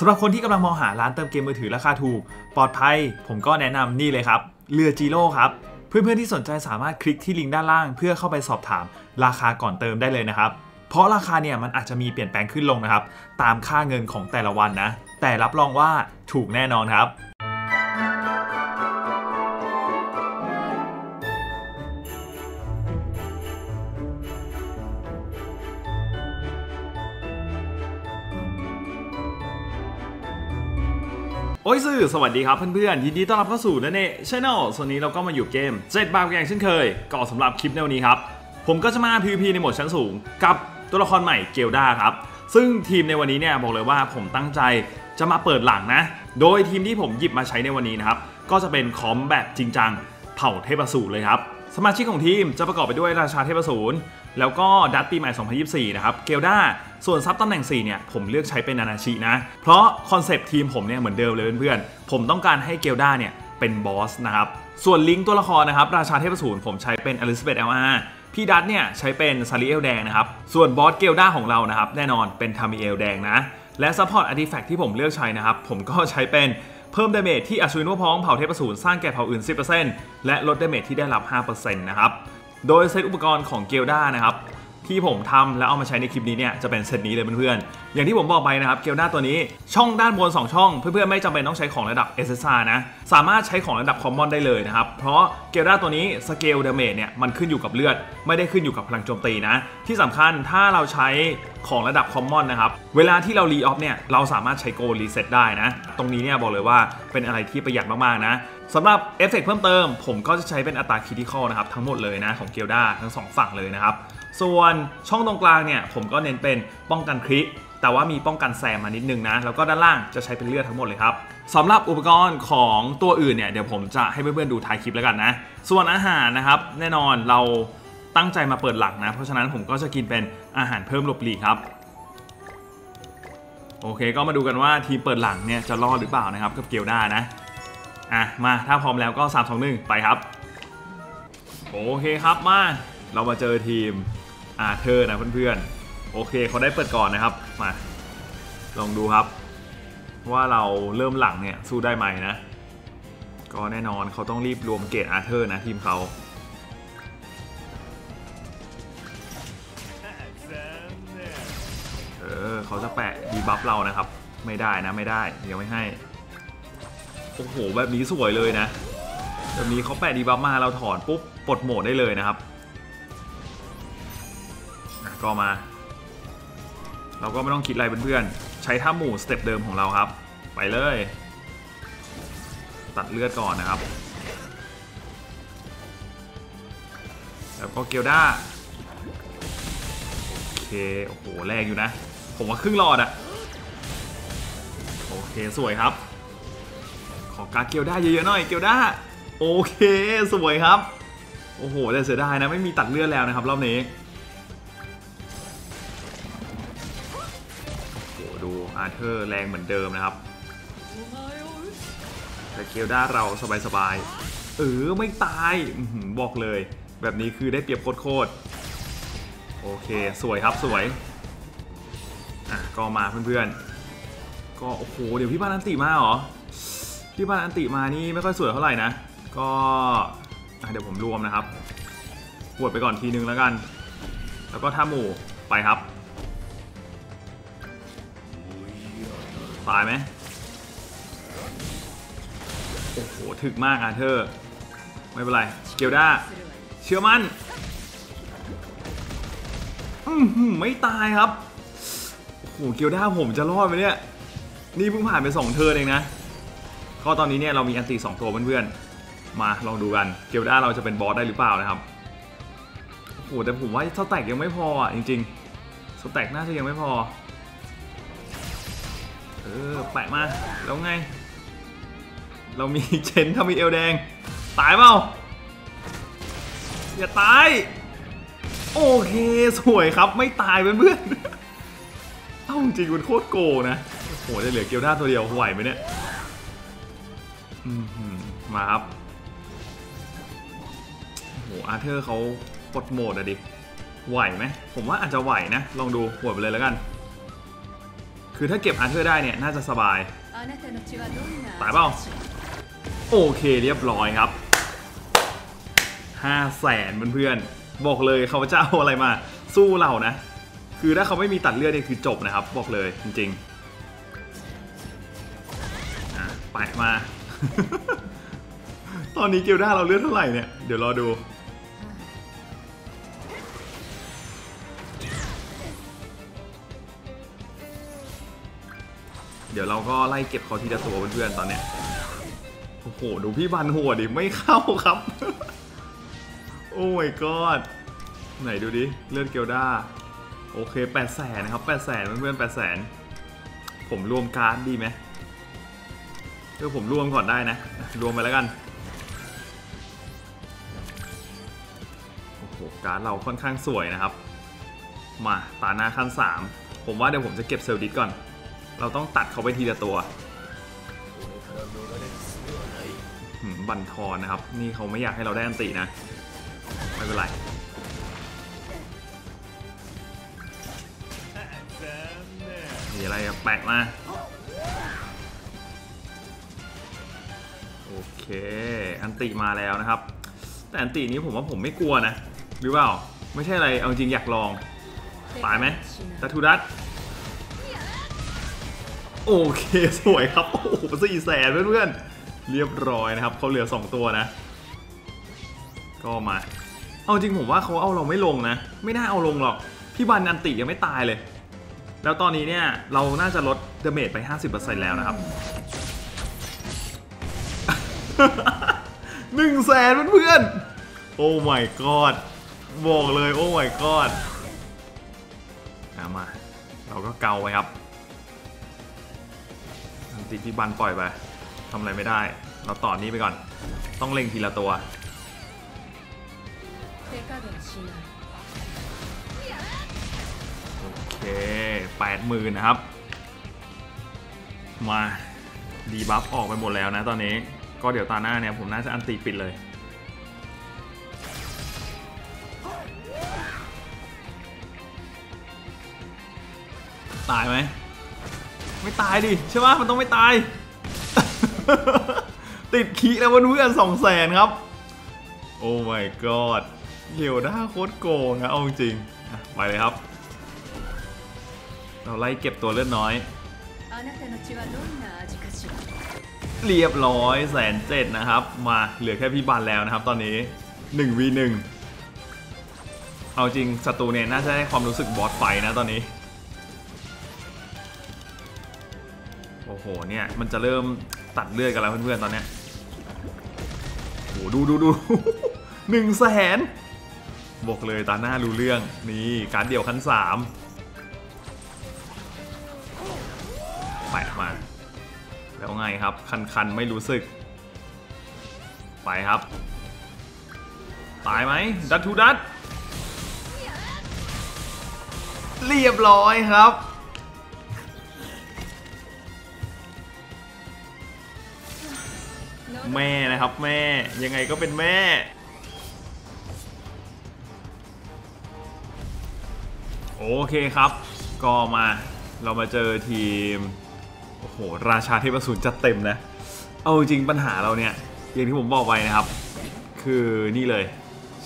สำหรับคนที่กำลังมองหาร้านเติมเกมมือถือราคาถูก ปลอดภัย ผมก็แนะนำนี่เลยครับ เรือจีโร่ครับ เพื่อนๆที่สนใจสามารถคลิกที่ลิงก์ด้านล่าง เพื่อเข้าไปสอบถามราคาก่อนเติมได้เลยนะครับ เพราะราคาเนี่ยมันอาจจะมีเปลี่ยนแปลงขึ้นลงนะครับ ตามค่าเงินของแต่ละวันนะ แต่รับรองว่าถูกแน่นอนครับ โอ้ยสื่อสวัสดีครับเพื่อนๆ ยินดีต้อนรับเข้าสู่นั่นเองช anel ส่วนนี้เราก็มาอยู่เกมเจ็ดบาทอย่างเช่นเคยก็สำหรับคลิปในวันนี้ครับ ผมก็จะมา PVP ในโหมดชั้นสูง กับตัวละครใหม่เกลดาครับ ซึ่งทีมในวันนี้เนี่ยบอกเลยว่าผมตั้งใจจะมาเปิดหลังนะ โดยทีมที่ผมหยิบมาใช้ในวันนี้นะครับ ก็จะเป็นคอมแบบจริงจัง เผ่าเทพสูรเลยครับ สมาชิกของทีมจะประกอบไปด้วยราชาเทพสูร แล้วก็ดัตปีใหม่ 2024 นะครับ เกลด้า ส่วน sub ตำแหน่ง 4 เนี่ย ผมเลือกใช้เป็นนานาชินะ เพราะคอนเซปต์ทีมผมเนี่ยเหมือนเดิมเลยเพื่อนๆ ผมต้องการให้เกลด้าเนี่ยเป็นบอสนะครับ ส่วนลิงก์ตัวละครนะครับ ราชาเทพสูรผมใช้เป็นอลิซาเบธเอลอาพี่ดัตเนี่ยใช้เป็นซาริเอลแดงนะครับ ส่วนบอสเกลด้าของเรานะครับ แน่นอนเป็นทามิเอลแดงนะ และ support artifact ที่ผมเลือกใช้นะครับ ผมก็ใช้เป็นเพิ่ม damage ที่อัศวินพ้องเผ่าเทพสูรสร้างแก่เผ่าอื่น 10%และลด damage ที่ได้รับ 5%นะครับ โดยเซตอุปกรณ์ของเกลดานะครับ ที่ผมทำแล้วเอามาใช้ในคลิปนี้เนี่ยจะเป็นเซตนี้เลยเพื่อนๆ อย่างที่ผมบอกไปนะครับเกลดาตัวนี้ช่องด้านบน 2 ช่อง เพื่อนๆ ไม่จำเป็นต้องใช้ของระดับ SSR นะ สามารถใช้ของระดับ common ได้เลยนะครับ เพราะเกลดาตัวนี้ scale damage เนี่ยมันขึ้นอยู่กับเลือด ไม่ได้ขึ้นอยู่กับพลังโจมตีนะ ที่สำคัญถ้าเราใช้ของระดับ common นะครับ เวลาที่เรา re-op เนี่ยเราสามารถใช้ gold reset ได้นะ ตรงนี้เนี่ยบอกเลยว่าเป็นอะไรที่ประหยัดมากๆนะสำหรับเอฟเฟกเพิ่มเติม ผมก็จะใช้เป็นอัตรา critical นะครับทั้งหมดเลยนะของเกลดาทั้งสองฝั่งเลยนะครับ ส่วนช่องตรงกลางเนี่ยผมก็เน้นเป็นป้องกัน crit แต่ว่ามีป้องกันแซมมานิดนึงนะ แล้วก็ด้านล่างจะใช้เป็นเลือดทั้งหมดเลยครับสำหรับอุปกรณ์ของตัวอื่นเนี่ยเดี๋ยวผมจะให้เพื่อนๆดูท้ายคลิปแล้วกันนะ ส่วนอาหารนะครับแน่นอนเราตั้งใจมาเปิดหลังนะ เพราะฉะนั้นผมก็จะกินเป็นอาหารเพิ่มหลบหลีกครับ โอเคก็มาดูกันว่าทีมเปิดหลังเนี่ยจะรอดหรือเปล่านะครับกับเกียวด้านะอะมาถ้าพร้อมแล้วก็3 2 1ไปครับ โอเคครับมาเรามาเจอทีม อาเธอร์นะเพื่อนๆ โอเคเขาได้เปิดก่อนนะครับ มา ลองดูครับ ว่าเราเริ่มหลังเนี่ยสู้ได้ไหมนะ ก็แน่นอนเขาต้องรีบรวมเกรดอาเธอร์นะทีมเขาเออเขาจะแปะ debuff เรานะครับ ไม่ได้นะไม่ได้เดี๋ยวไม่ให้โอ้โหแบบนี้สวยเลยนะแบบนี้เขาแปะ debuff มาเราถอนปุ๊บปลดหมดได้เลยนะครับ ก็มา เราก็ไม่ต้องคิดอะไรเพื่อนๆ ใช้ท่าหมู่ step เดิมของเราครับ ไปเลย ตัดเลือดก่อนนะครับ แล้วก็เกียวด้าโอเค โอ้โห แรงอยู่นะ ผมว่าครึ่งหลอดอะโอเค สวยครับ ขอการเกียวด้าเยอะๆหน่อย เกียวด้า โอเค สวยครับ โอ้โหแต่เสียดายนะ ไม่มีตัดเลือดแล้วนะครับรอบนี้ ดูอาร์เธอร์แรงเหมือนเดิมนะครับแต่เกียวด้าเราสบายๆเออไม่ตายอบอกเลย แบบนี้คือได้เปรียบโคตรโอเคสวยครับสวยอะก็มาเพื่อนๆ ก็โอ้โหเดี๋ยวพี่บ้านอันติมาเหรอพี่บ้านอันติมานี่ไม่ค่อยสวยเท่าไหร่นะก็ะเดี๋ยวผมรวมนะครับปวดไปก่อนทีนึงแล้วกัน แล้วก็ท่าหมู่ไปครับ ตายไหมโอ้โหถึกมากอาเธอร์ไม่เป็นไรเกียวด้าเชื่อมั่นอือหือไม่ตายครับโอ้โหเกียวด้าผมจะรอดไหมเนี่ย นี่เพิ่งผ่านไป2เทิร์นเองนะก็ตอนนี้เนี่ยเรามีอันตี2ตัวเพื่อนๆ มาลองดูกัน เกียวด้าเราจะเป็นบอสได้หรือเปล่านะครับโอ้โหแต่ผมว่าสแต็กยังไม่พออะจริงๆสแต็กน่าจะยังไม่พอ เออแปะมาแล้วไง เรามีเชนทำมีเอลแดง ตายเปล่าอย่าตาย โอเคสวยครับไม่ตายเพื่อนๆเอ้าจริงมันโคตรโกนะโหได้เหลือเกียวด้าตัวเดียวไหวไหมเนี่ยมาครับโหอาร์เธอร์เขาปลดโหมดอะดิไหวไหมผมว่าอาจจะไหวนะ ลองดูหัวไปเลยแล้วกัน คือถ้าเก็บอาร์เธอร์ได้เนี่ย น่าจะสบาย ตายเปล่า โอเคเรียบร้อยครับห้าแสนเพื่อนๆ บอกเลยเขาจะเอาอะไรมาสู้เรานะ คือถ้าเขาไม่มีตัดเลือดเนี่ยคือจบนะครับ บอกเลยจริงๆไปมา ตอนนี้เกลด้าเราเลือดเท่าไหร่เนี่ย เดี๋ยวรอดู ดี๋ยวเราก็ไล่เก็บเขาทีละตัวเพื่อนๆตอนเนี้ยโอ้โหดูพี่บันหัวดิไม่เข้าครับ โอ้ my god ไหนดูดิเลือดเกลด้าโอเค8 0 0แสนนะครับ8 0 0แสนเพื่อนๆ8 0 0แสนผมรวมการ์ดดีไหมเดี๋ยวผมรวมก่อนได้นะ รวมไปแล้วกันโอ้โหการ์ดเราค่อนข้างสวยนะครับ มาตาหน้าขั้น 3 ผมว่าเดี๋ยวผมจะเก็บเซลดิสก่อน เราต้องตัดเขาไปทีละตัวบันทอนนะครับ นี่เขาไม่อยากให้เราได้ ulti นะ ไม่เป็นไรมีอะไรอะแปะมา โอเค อันติมาแล้วนะครับ แต่อันตินี้ผมว่าผมไม่กลัวนะ หรือเปล่า ไม่ใช่อะไร เอาจริงอยากลอง ตายไหมตาทูดัส โอเคสวยครับ โอ้โหสี่แสนเพื่อนๆเรียบร้อยนะครับเขาเหลือ 2 ตัวนะ ก็มา เอาจริงผมว่าเขาเอาเราไม่ลงนะ ไม่น่าเอาลงหรอก พี่บันอันติยังไม่ตายเลย แล้วตอนนี้เนี่ย เราน่าจะลดเดเมจไป 50%แล้วนะครับหนึ่งแสนเพื่อนๆโอ้ my god บอกเลยโอ้ my god มา เราก็เกาไปครับ ตีจีบันปล่อยไปทำอะไรไม่ได้ เราต่อนี้ไปก่อน ต้องเล็งทีละตัว โอเคแปดหมื่นนะครับ มาดีบัฟออกไปหมดแล้วนะตอนนี้ ก็เดี๋ยวตาหน้าเนี่ยผมน่าจะอันตีปิดเลยตายไหม ไม่ตายดิใช่ไหมมันต้องไม่ตาย ติดขีแล้ววันนู้นกันสองแสนครับ โอ้ my god เหี่ยวด้าโคตรโกงนะเอาจริงไปเลยครับ เราไล่เก็บตัวเลือดน้อย เรียบร้อยแสนเจ็ดนะครับ มาเหลือแค่พี่บันแล้วนะครับ ตอนนี้1 v 1เอาจริงศัตรูเนี่ยน่าจะให้ความรู้สึกบอสไฟนะตอนนี้ โอ้โหเนี่ยมันจะเริ่มตัดเลือดกันแล้วเพื่อนๆตอนเนี้ยโอ้โหดูดูดูหนึ่งแสนบอกเลยตาหน้ารู้เรื่องนี่การเดี่ยวขั้นสามแปะมา แล้วไงครับ คันๆไม่รู้สึก ไปครับ ตายไหมดัตทูดัตเรียบร้อยครับ แม่นะครับแม่ยังไงก็เป็นแม่ โอเคครับ ก็มาเรามาเจอทีม โอ้โห ราชาเทพสูรจัดเต็มนะ เอาจริงปัญหาเราเนี่ย อย่างที่ผมบอกไปนะครับ คือนี่เลย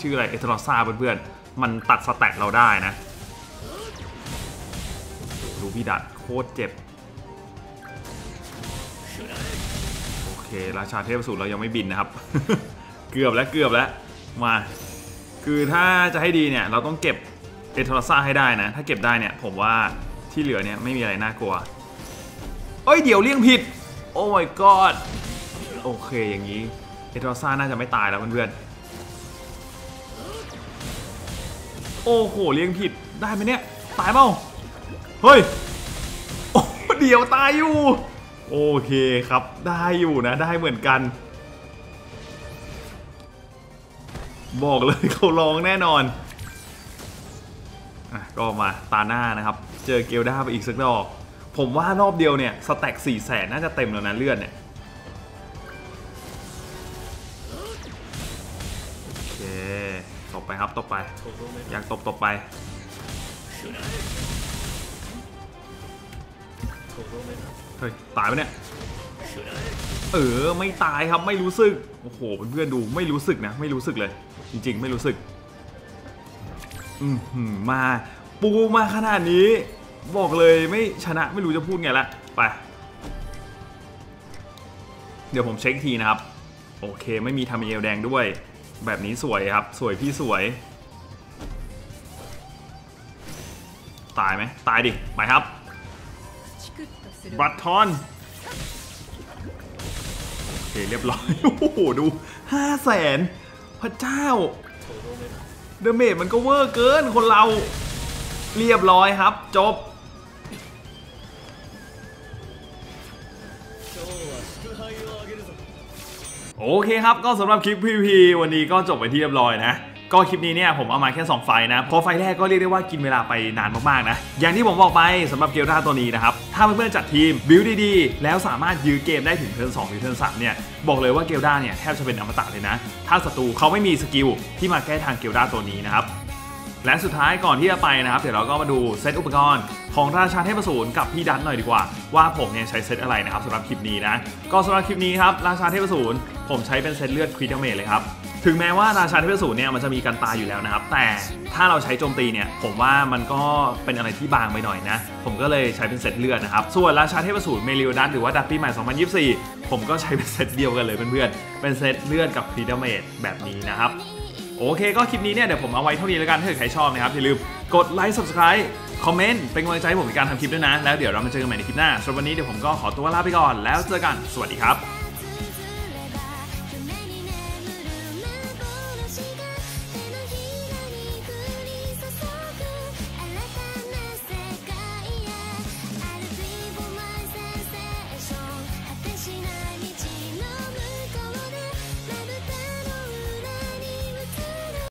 ชื่ออะไรเอทรอซ่าเพื่อนๆ มันตัดสแต็กเราได้นะ ดูพี่ดัดโคตรเจ็บ เคราชาเทพสูรเรายังไม่บินนะครับ เกือบแล้วเกือบแล้วมา คือถ้าจะให้ดีเนี่ยเราต้องเก็บเอทรอซ่าให้ได้นะ ถ้าเก็บได้เนี่ยผมว่าที่เหลือเนี่ยไม่มีอะไรน่ากลัวเอ้ยเดี๋ยวเลี่ยงผิด โอ้ my god โอเคอย่างนี้เอทรอซ่าน่าจะไม่ตายแล้วเพื่อนๆโอ้โหเลี่ยงผิดได้ไหมเนี่ยตายเปล่าเฮ้ยโอ้เดี๋ยวตายอยู่ โอเคครับ ได้อยู่นะ ได้เหมือนกัน บอกเลยเขาร้องแน่นอนอก็มาตาหน้านะครับ เจอเกลด้าไปอีกสักดอก ผมว่ารอบเดียวเนี่ยสแต็ก4แสนน่าจะเต็มแล้วนะเลือดเนี่ยโอเคตบไปครับตบไป อยากตบตบไป ฮ้ยตายไปเนี่ยเออไม่ตายครับไม่รู้สึกโอ้โหเพื่อนดูไม่รู้สึกนะไม่รู้สึกเลย จริง ๆ ไม่รู้สึกอืมมาปูมาขนาดนี้ บอกเลยไม่ชนะไม่รู้จะพูดไงละไปเดี๋ยวผมเช็คทีนะครับ โอเคไม่มีทำเอลแดงด้วย แบบนี้สวยครับ สวยพี่สวย ตายไหมตายดิไปครับ บัตทอนโอเคเรียบร้อยโอ้โหดูห้าแสนพระเจ้า damage มันก็เวอร์เกินคนเราเรียบร้อยครับจบโอเคครับก็สำหรับคลิป PVP วันนี้ก็จบไปที่เรียบร้อยนะ ก็คลิปนี้เนี่ยผมเอามาแค่2 fight นะเพราะ fight แรกก็เรียกได้ว่ากินเวลาไปนานมากๆนะอย่างที่ผมบอกไปสำหรับเกลดาตัวนี้นะครับถ้าเพื่อนๆจัดทีมบิวดีๆ แล้วสามารถยื้อเกมได้ถึง turn 2หรือ turn 3เนี่ยบอกเลยว่าเกลดาเนี่ยแทบจะเป็นอมตะเลยนะ ถ้าศัตรูเขาไม่มี skill ที่มาแก้ทางเกลดาตัวนี้นะครับและสุดท้ายก่อนที่จะไปนะครับ เดี๋ยวเราก็มาดูเซตอุปกรณ์ของราชาเทพอสูรกับพี่ดันหน่อยดีกว่า ว่าผมเนี่ยใช้เซตอะไรนะครับสำหรับคลิปนี้นะ ก็สำหรับคลิปนี้ครับราชาเทพอสูรผมใช้เป็นเซตเลือด crit damage เลยครับ ถึงแม้ว่าราชาเทพอสูรเนี่ยมันจะมีกันตายอยู่แล้วนะครับ แต่ถ้าเราใช้โจมตีเนี่ยผมว่ามันก็เป็นอะไรที่บางไปหน่อยนะ ผมก็เลยใช้เป็นเซตเลือดนะครับ ส่วนราชาเทพอสูรเมลิโอดัสหรือว่าดับปีใหม่ 2024 ผมก็ใช้เป็นเซตเดียวกันเลยเพื่อนๆ เป็นเซตเลือดกับคริตเมทแบบนี้นะครับ โอเคก็คลิปนี้เนี่ยเดี๋ยวผมเอาไว้เท่านี้แล้วกันถ้าเกิดใครชอบนะครับอย่าลืมกดไลค์ subscribe คอมเมนต์เป็นกำลังใจให้ผมในการทำคลิปด้วยนะ แล้วเดี๋ยวเรามาเจอกันใหม่ในคลิปหน้าสำหรับวันนี้เดี๋ยวผมก็ขอตัวลาไปก่อนแล้วเจอกันสวัสดีครับ